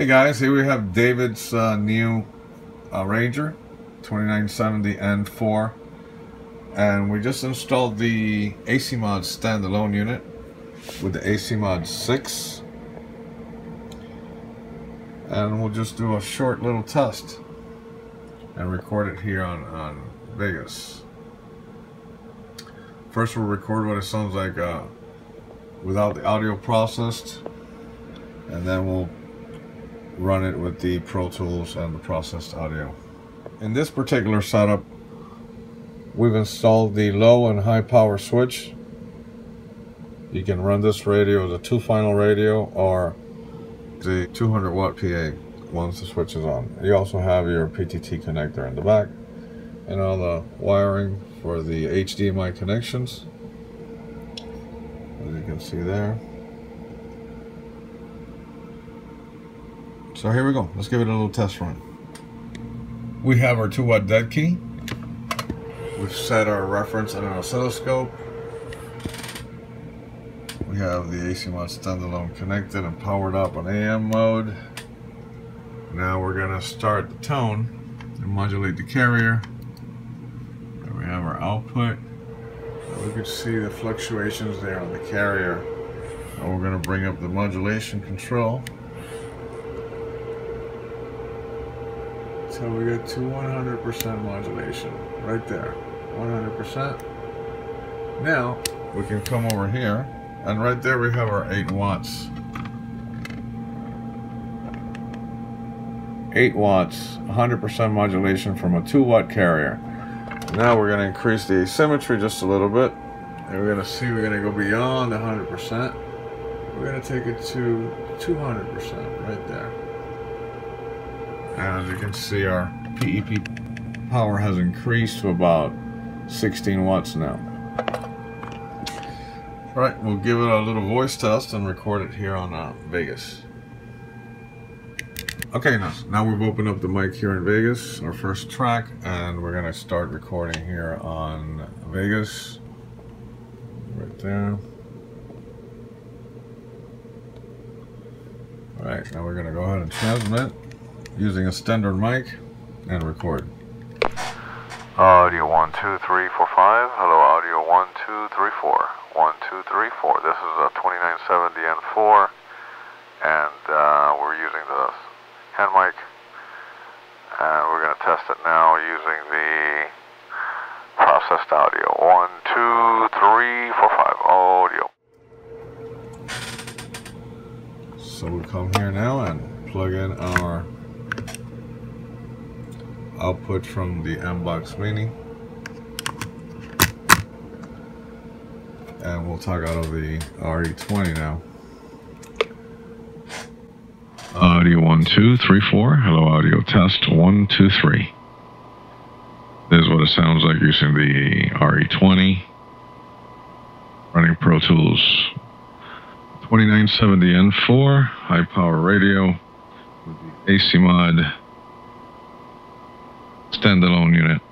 Hey guys, here we have David's uh, new uh, Ranger 2970N4 and we just installed the Asymod standalone unit with the Asymod 6 and we'll just do a short little test and record it here on, on Vegas. First we'll record what it sounds like uh, without the audio processed. And then we'll run it with the Pro Tools and the processed audio. In this particular setup we've installed the low and high power switch. You can run this radio as a two final radio or the 200 watt PA once the switch is on. You also have your PTT connector in the back and all the wiring for the HDMI connections as you can see there. So here we go. Let's give it a little test run. We have our 2 watt dead key. We've set our reference on an oscilloscope. We have the Asymod standalone connected and powered up on AM mode. Now we're going to start the tone and modulate the carrier. There we have our output. We can see the fluctuations there on the carrier. And we're going to bring up the modulation control. So we get to 100% modulation right there. 100%. Now we can come over here and right there we have our 8 watts. 8 watts, 100% modulation from a 2 watt carrier. Now we're going to increase the asymmetry just a little bit. And we're going to see we're going to go beyond 100%. We're going to take it to 200% right there. And as you can see, our PEP power has increased to about 16 watts now. All right, we'll give it a little voice test and record it here on uh, Vegas. Okay, now, now we've opened up the mic here in Vegas, our first track, and we're gonna start recording here on Vegas. Right there. All right, now we're gonna go ahead and transmit using a standard mic and record. Audio one two three four five. Hello, audio one two three four. One two three four. This is a 2970 N4, and uh, we're using the hand mic, and we're going to test it now using the processed audio. One two three four five. Audio. So we come here now and plug in our output from the M-Box Mini. And we'll talk out of the RE20 now. Audio one two three four. Hello, audio test one two three. This is what it sounds like using the RE20. Running Pro Tools 2970N4 high power radio with the Asymod standalone unit.